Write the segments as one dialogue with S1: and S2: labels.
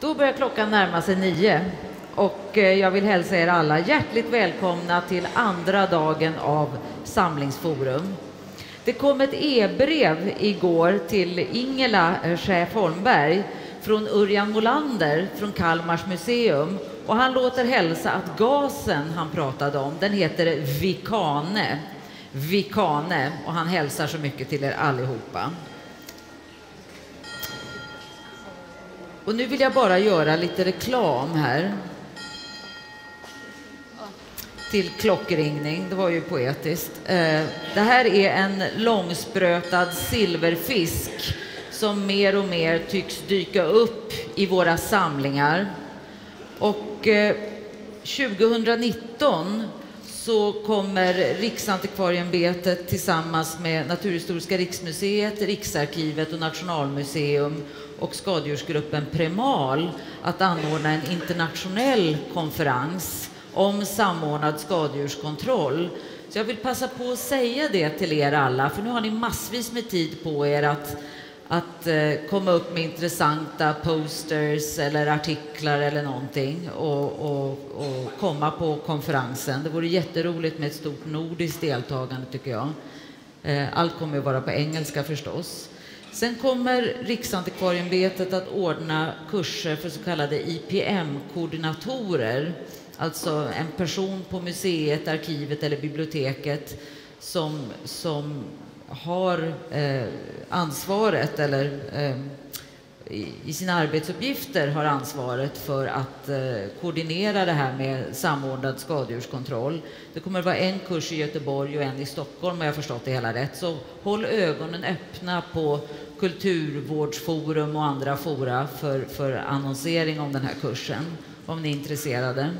S1: Då börjar klockan närma sig nio och eh, jag vill hälsa er alla hjärtligt välkomna till andra dagen av Samlingsforum. Det kom ett e-brev igår till Ingela eh, Schäf Holmberg från Örjan Molander från Kalmars museum och han låter hälsa att gasen han pratade om, den heter Vikane. Vikane och han hälsar så mycket till er allihopa. Och nu vill jag bara göra lite reklam här. Till klockringning, det var ju poetiskt. Eh, det här är en långsprötad silverfisk som mer och mer tycks dyka upp i våra samlingar. Och eh, 2019 så kommer Riksantikvarieämbetet tillsammans med Naturhistoriska riksmuseet, Riksarkivet och Nationalmuseum och skadedjursgruppen Premal att anordna en internationell konferens om samordnad skadedjurskontroll. Så jag vill passa på att säga det till er alla, för nu har ni massvis med tid på er att, att eh, komma upp med intressanta posters eller artiklar eller någonting och, och, och komma på konferensen. Det vore jätteroligt med ett stort nordiskt deltagande tycker jag. Eh, allt kommer att vara på engelska förstås. Sen kommer Riksantikvarieämbetet att ordna kurser för så kallade IPM-koordinatorer, alltså en person på museet, arkivet eller biblioteket som, som har eh, ansvaret eller eh, i sina arbetsuppgifter har ansvaret för att eh, koordinera det här med samordnad skadedjurskontroll. Det kommer att vara en kurs i Göteborg och en i Stockholm om jag förstått det hela rätt. Så håll ögonen öppna på kulturvårdsforum och andra fora för, för annonsering om den här kursen, om ni är intresserade.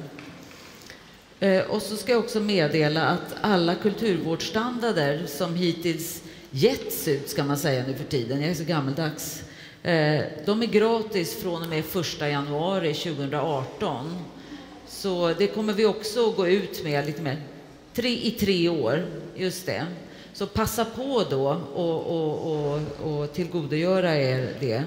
S1: Eh, och så ska jag också meddela att alla kulturvårdsstandarder som hittills getts ut, ska man säga nu för tiden, jag är så gammeldags, eh, de är gratis från och med 1 januari 2018. Så det kommer vi också att gå ut med lite mer, tre, i tre år, just det. Så passa på då och, och, och, och tillgodogöra er det.